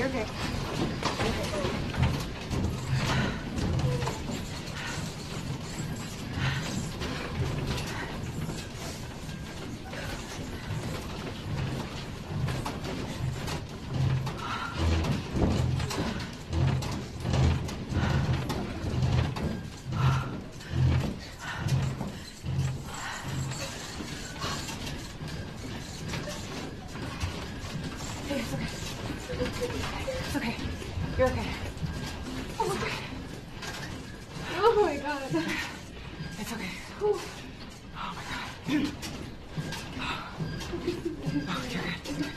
You're good. Okay, okay. It's okay. You're okay. Oh my god. Oh my god. It's okay. Oh my god. Oh, you're good.